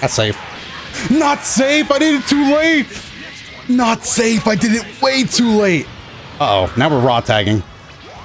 That's safe. Not safe! I did it too late! Not safe! I did it way too late! Uh oh now we're raw tagging.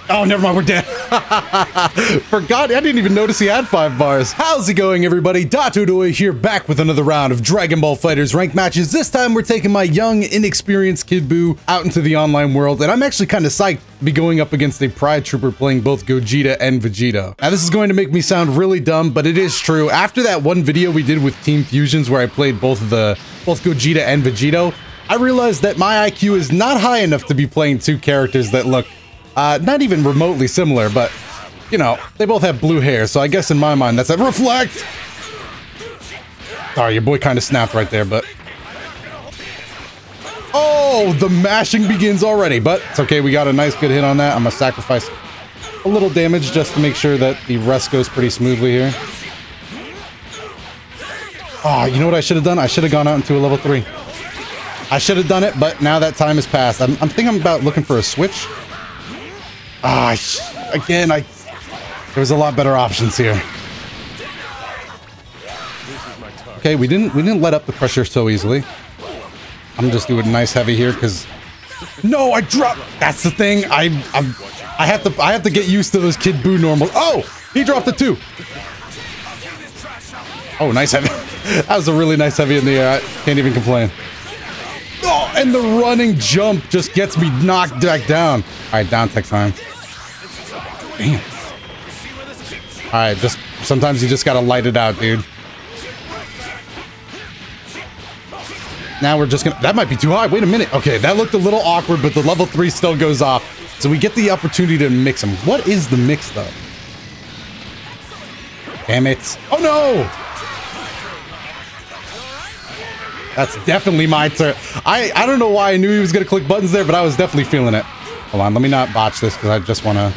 Oh, never mind, we're dead. Forgot, I didn't even notice he had five bars. How's it going, everybody? Dotodoya here, back with another round of Dragon Ball FighterZ ranked matches. This time, we're taking my young, inexperienced Kid Buu out into the online world, and I'm actually kind of psyched to be going up against a Pride Trooper playing both Gogeta and Vegito. Now, this is going to make me sound really dumb, but it is true. After that one video we did with Team Fusions where I played both of the both Gogeta and Vegito, I realized that my IQ is not high enough to be playing two characters that look uh, not even remotely similar, but, you know, they both have blue hair, so I guess in my mind that's a reflect! Sorry, your boy kind of snapped right there, but... Oh, the mashing begins already, but it's okay, we got a nice good hit on that. I'm gonna sacrifice a little damage just to make sure that the rest goes pretty smoothly here. Oh, you know what I should have done? I should have gone out into a level 3. I should have done it, but now that time has passed. I'm, I'm thinking about looking for a switch. Ah, again, I... There was a lot better options here. Okay, we didn't we didn't let up the pressure so easily. I'm just doing nice heavy here because no, I dropped. That's the thing. I I'm, I have to I have to get used to those Kid Buu normal. Oh, he dropped the two. Oh, nice heavy. that was a really nice heavy in the air. I can't even complain. Oh, and the running jump just gets me knocked back down. All right, down tech time. Damn. Alright, just sometimes you just gotta light it out, dude. Now we're just gonna that might be too high. Wait a minute. Okay, that looked a little awkward, but the level three still goes off. So we get the opportunity to mix them. What is the mix though? Damn it. Oh no! That's definitely my turn. I, I don't know why I knew he was going to click buttons there, but I was definitely feeling it. Hold on, let me not botch this because I just want to...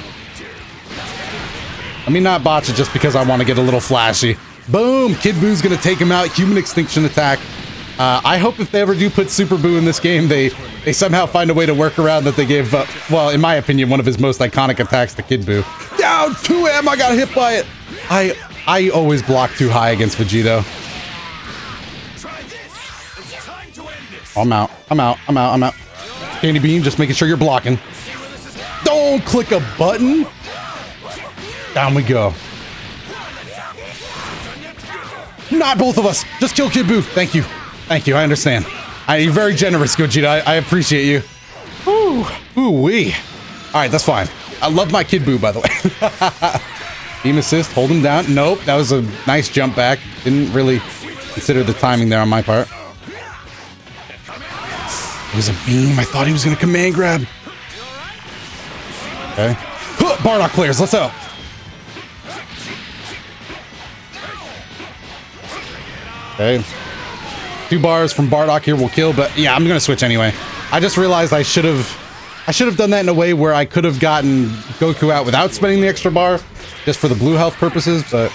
Let me not botch it just because I want to get a little flashy. Boom! Kid Buu's gonna take him out. Human extinction attack. Uh, I hope if they ever do put Super Buu in this game, they they somehow find a way to work around that they gave, uh, well, in my opinion, one of his most iconic attacks to Kid Buu. Down 2M, I got hit by it. I I always block too high against Vegito. I'm out. I'm out. I'm out. I'm out. Candy Beam, just making sure you're blocking. Don't click a button. Down we go. Not both of us. Just kill Kid Buu. Thank you. Thank you. I understand. I, you're very generous, Gogeta. I, I appreciate you. Ooh. Ooh wee. All right, that's fine. I love my Kid Buu, by the way. Beam assist. Hold him down. Nope. That was a nice jump back. Didn't really consider the timing there on my part. It was a beam. I thought he was going to command grab. Okay. Bardock players, let's go. Okay. Two bars from Bardock here will kill, but yeah, I'm gonna switch anyway. I just realized I should have I should have done that in a way where I could have gotten Goku out without spending the extra bar, just for the blue health purposes, but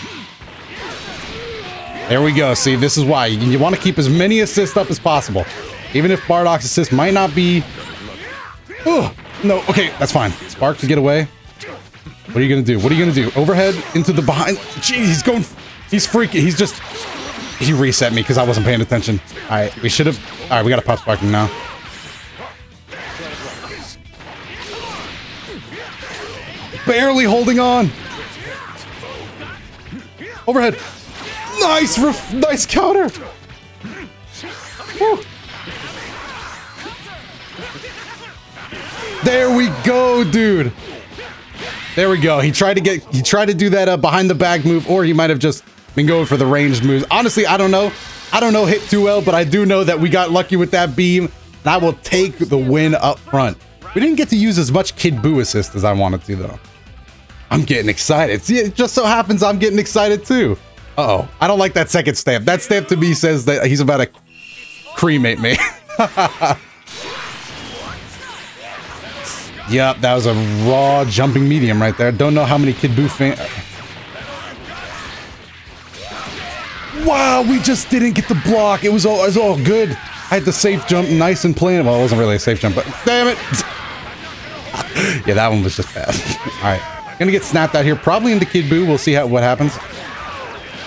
there we go. See, this is why. You, want to keep as many assists up as possible. Even if Bardock's assist might not be... Oh, no, okay, that's fine. Spark to get away. What are you gonna do? What are you gonna do? Overhead into the behind... Jeez, he's going... He's freaking... He's just... He reset me because I wasn't paying attention. Alright, we should have... Alright, we gotta pop sparking now. Barely holding on. Overhead. Nice, nice counter. There we go, dude. There we go. He tried to get, he tried to do that uh, behind the back move, or he might have just been going for the ranged moves. Honestly, I don't know. I don't know hit too well, but I do know that we got lucky with that beam. That will take the win up front. We didn't get to use as much Kid Buu assist as I wanted to, though. I'm getting excited. See, it just so happens I'm getting excited, too. Uh oh I don't like that second stamp. That stamp to me says that he's about to cremate me. yep, that was a raw jumping medium right there. Don't know how many Kid Buu fans... Wow, we just didn't get the block. It was all, it was all good. I had the safe jump nice and plain. Well, it wasn't really a safe jump, but damn it. yeah, that one was just bad. all right. Gonna get snapped out here, probably into Kid Buu. We'll see how what happens.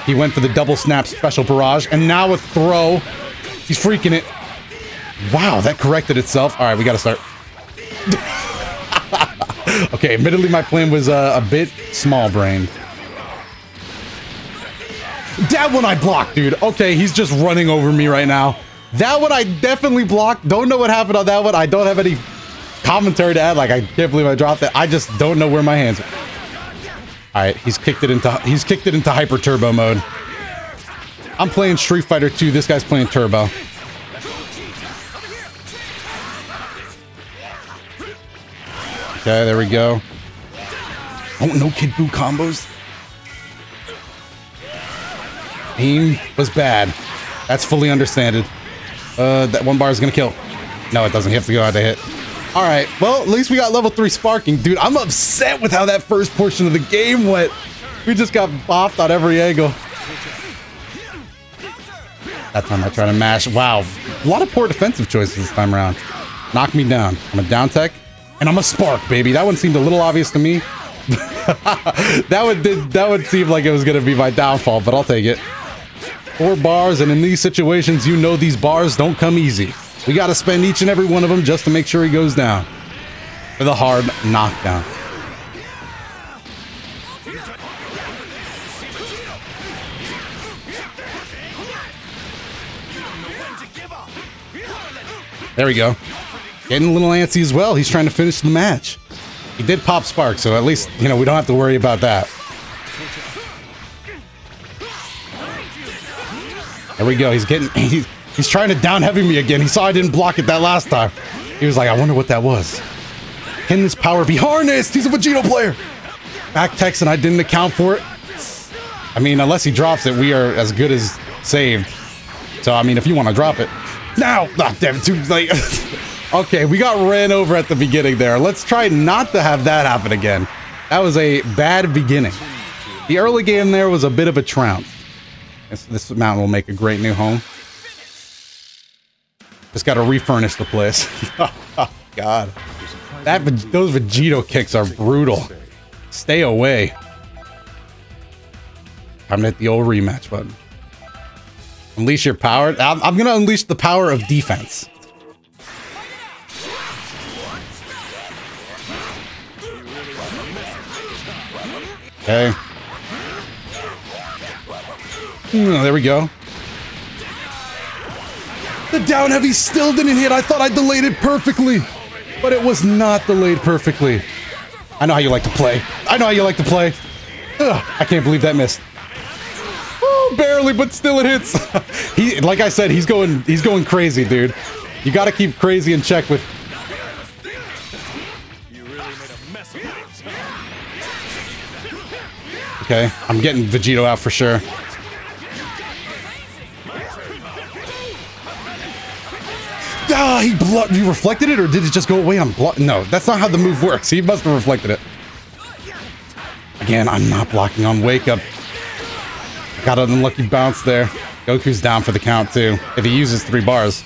He went for the double snap special barrage, and now a throw. He's freaking it. Wow, that corrected itself. All right, we got to start. okay, admittedly, my plan was uh, a bit small-brained. That one I blocked, dude. Okay, he's just running over me right now. That one I definitely blocked. Don't know what happened on that one. I don't have any commentary to add. Like, I can't believe I dropped it. I just don't know where my hands are. All right, he's kicked it into he's kicked it into hyper turbo mode. I'm playing Street Fighter 2. This guy's playing Turbo. Okay, there we go. Oh, no Kid Buu combos. Aim was bad. That's fully understanded. Uh, that one bar is gonna kill. No, it doesn't. You have to go out to hit. All right. Well, at least we got level three sparking, dude. I'm upset with how that first portion of the game went. We just got bopped on every angle. That time I try to mash. Wow, a lot of poor defensive choices this time around. Knock me down. I'm a down tech, and I'm a spark, baby. That one seemed a little obvious to me. that would that would seem like it was gonna be my downfall, but I'll take it. Four bars, and in these situations, you know these bars don't come easy. We got to spend each and every one of them just to make sure he goes down. for the hard knockdown. There we go. Getting a little antsy as well. He's trying to finish the match. He did pop Spark, so at least, you know, we don't have to worry about that. There we go. He's getting... He's, he's trying to down heavy me again. He saw I didn't block it that last time. He was like, I wonder what that was. Can this power be harnessed? He's a Vegito player. Back tech and I didn't account for it. I mean, unless he drops it, we are as good as saved. So, I mean, if you want to drop it. Now! Ah, damn too late. okay, we got ran over at the beginning there. Let's try not to have that happen again. That was a bad beginning. The early game there was a bit of a trounce. This, mountain will make a great new home. Just got to refurnish the place. God. That, those Vegito kicks are brutal. Stay away. I'm hit the old rematch button. Unleash your power. I'm, I'm going to unleash the power of defense. Okay. Oh, there we go. The down heavy still didn't hit. I thought I delayed it perfectly. But it was not delayed perfectly. I know how you like to play. I know how you like to play. Ugh, I can't believe that missed. Oh, barely, but still it hits. he, like I said, he's going, he's going crazy, dude. You got to keep crazy in check with. Okay, I'm getting Vegito out for sure. Ah, he blo you reflected it, or did it just go away on block? No, that's not how the move works. He must have reflected it. Again, I'm not blocking on wake up. Got an unlucky bounce there. Goku's down for the count too, if he uses three bars.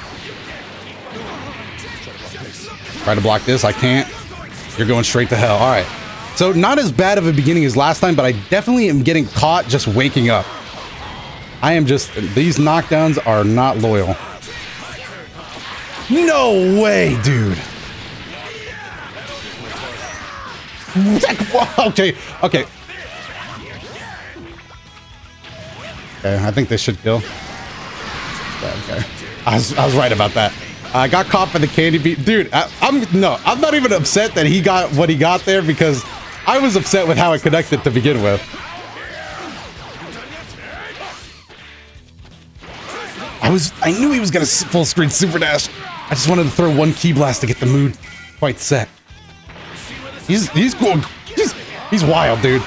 Try to block this, I can't. You're going straight to hell. All right. So not as bad of a beginning as last time, but I definitely am getting caught just waking up. I am just, these knockdowns are not loyal. No way, dude. Okay, okay. Okay, I think they should kill. Okay, I was, I was right about that. I got caught by the candy beat. Dude, I, am no, I'm not even upset that he got what he got there because I was upset with how it connected to begin with. I was, I knew he was gonna full screen super dash. I just wanted to throw one ki blast to get the mood quite set. He's he's going he's he's wild, dude.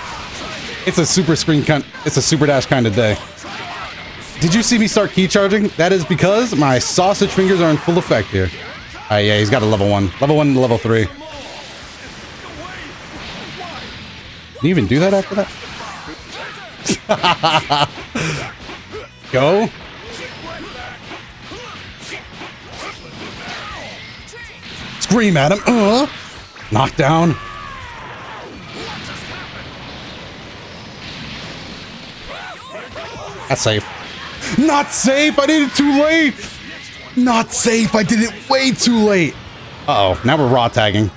It's a super screen kind it's a super dash kind of day. Did you see me start ki charging? That is because my sausage fingers are in full effect here. Uh, yeah, he's got a level one. Level one level three. Can you even do that after that? Go. Scream at him. Uh. That's safe. Not safe! I did it too late! Not safe! I did it way too late! Uh oh now we're raw tagging.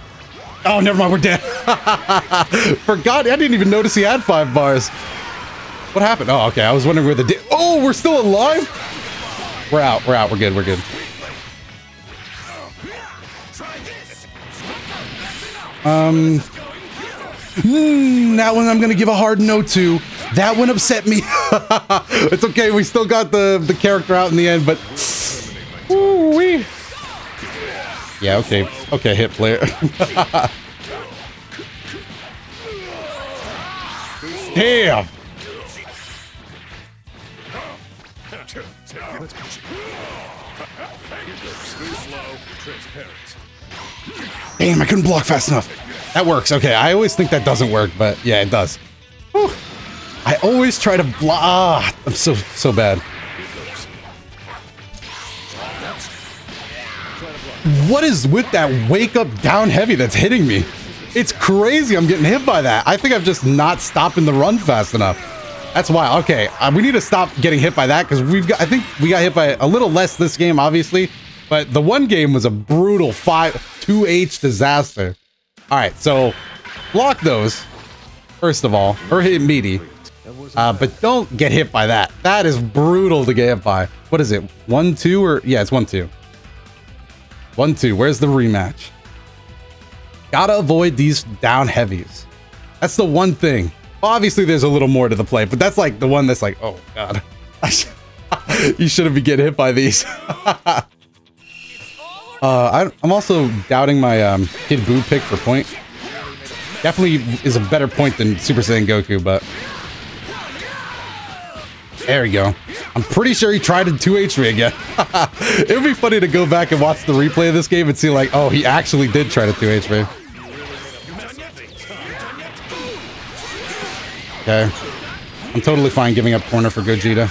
Oh, never mind, we're dead. Forgot, I didn't even notice he had five bars. What happened? Oh, okay, I was wondering where the... Oh, we're still alive? We're out, we're out, we're good, we're good. Um... Mm, that one I'm gonna give a hard no to. That one upset me. it's okay, we still got the, the character out in the end, but... Ooh wee. Yeah, okay. Okay, hit player. Damn! Damn, I couldn't block fast enough. That works. Okay, I always think that doesn't work, but yeah, it does. Whew. I always try to block. Ah, I'm so, so bad. What is with that wake up down heavy that's hitting me? It's crazy I'm getting hit by that. I think I'm just not stopping the run fast enough. That's why. Okay, uh, we need to stop getting hit by that because we've got, I think we got hit by a little less this game, obviously. But the one game was a brutal 5, 2H disaster. All right, so block those, first of all, or hit meaty. Uh, but don't get hit by that. That is brutal to get hit by. What is it? One, two, or yeah, it's one, two. One, two. Where's the rematch? Gotta avoid these down heavies. That's the one thing. Obviously, there's a little more to the play, but that's like the one that's like, oh god, you shouldn't be getting hit by these. uh, I, am also doubting my um, Kid Buu pick for point. Definitely is a better point than Super Saiyan Goku, but there we go. I'm pretty sure he tried to 2H me again. it would be funny to go back and watch the replay of this game and see like, oh, he actually did try to 2H me. Okay. I'm totally fine giving up corner for Gogeta.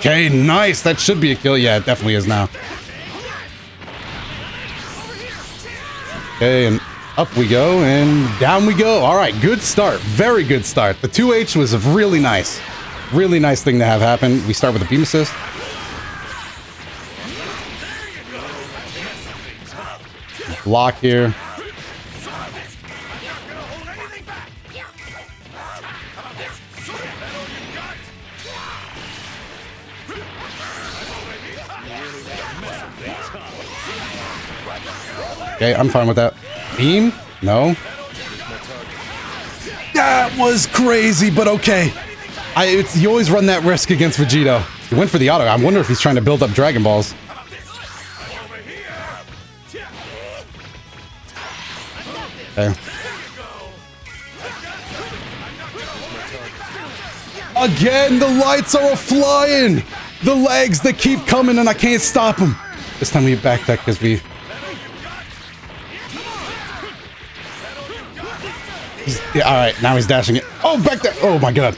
Okay, nice. That should be a kill. Yeah, it definitely is now. Okay, and up we go, and down we go. All right, good start. Very good start. The 2H was really nice. Really nice thing to have happen. We start with a beam assist. Block here. Okay, I'm fine with that. Beam? No. That was crazy, but okay. I you always run that risk against Vegito. He went for the auto. I wonder if he's trying to build up Dragon Balls. Okay. Again, the lights are flying. The legs, they keep coming and I can't stop them. This time we back that because we Yeah, all right, now he's dashing it. Oh, back there. Oh my god.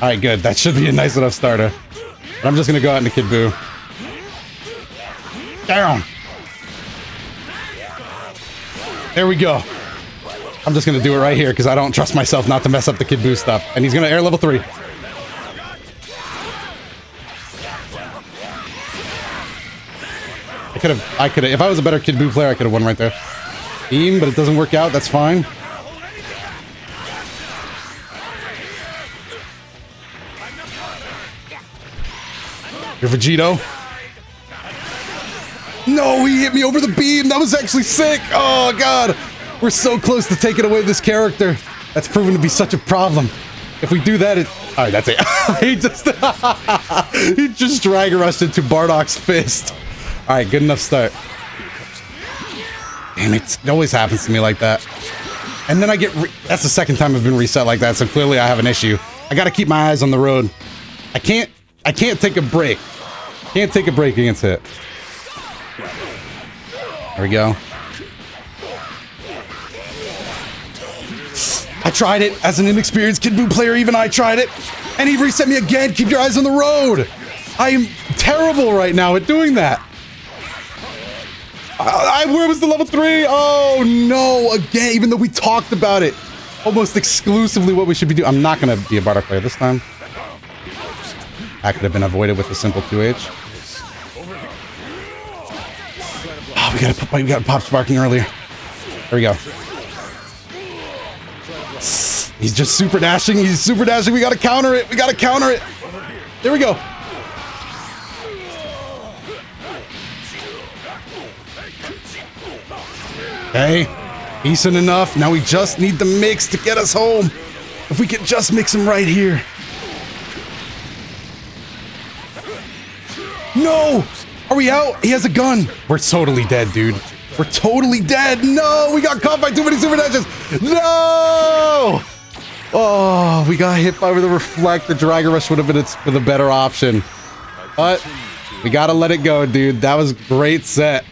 All right, good. That should be a nice enough starter. But I'm just gonna go out into Kid Buu. Down. There we go. I'm just gonna do it right here because I don't trust myself not to mess up the Kid Buu stuff. And he's gonna air level three. I could have, I could have, if I was a better Kid Buu player, I could have won right there. Beam, but it doesn't work out. That's fine. You're Vegito. No, he hit me over the beam. That was actually sick. Oh, God. We're so close to taking away this character. That's proven to be such a problem. If we do that, it... All right, that's it. he just... he just drag rushed into Bardock's fist. All right, good enough start. Damn it. It always happens to me like that. And then I get... That's the second time I've been reset like that, so clearly I have an issue. I gotta keep my eyes on the road. I can't... I can't take a break. Can't take a break against it. There we go. I tried it. As an inexperienced Kid Buu player, even I tried it. And he reset me again. Keep your eyes on the road. I am terrible right now at doing that. I, where was the level three? Oh no, again, even though we talked about it almost exclusively what we should be doing. I'm not going to be a barter player this time. That could have been avoided with a simple 2H. Oh, ah, to we got pop sparking earlier. There we go. He's just super dashing. He's super dashing. We got to counter it. We got to counter it. There we go. Okay. Decent enough. Now we just need the mix to get us home. If we can just mix him right here. No! Are we out? He has a gun. We're totally dead, dude. We're totally dead. No! We got caught by too many super dashes. No! Oh, we got hit by the reflect. The Dragon Rush would have been a, a better option. But we gotta let it go, dude. That was great set.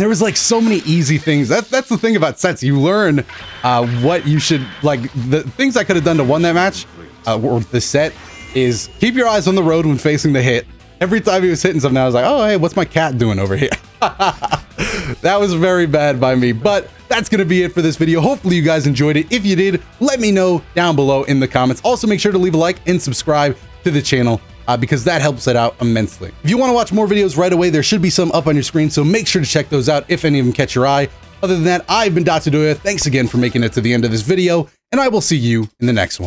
There was like so many easy things. That, that's the thing about sets. You learn uh, what you should, like, the things I could have done to win that match, uh, or the set, is keep your eyes on the road when facing the hit. Every time he was hitting something, I was like, oh, hey, what's my cat doing over here? that was very bad by me, but that's going to be it for this video. Hopefully you guys enjoyed it. If you did, let me know down below in the comments. Also, make sure to leave a like and subscribe to the channel uh, because that helps it out immensely. If you want to watch more videos right away, there should be some up on your screen, so make sure to check those out if any of them catch your eye. Other than that, I've been Dotodoya. Thanks again for making it to the end of this video, and I will see you in the next one.